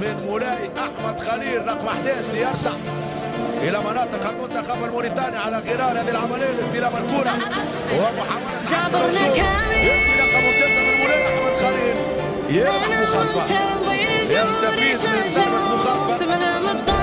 من مولاي أحمد خليل رقم 11 ليرجع إلى مناطق المنتخب الموريتاني على غرار هذه العملية لاستلام الكرة. ومحمد جابرنا كامل. انطلاقه ممتازه من مولاي أحمد خليل. يربح مخالفة. يستفيد من ضربه مخالفة.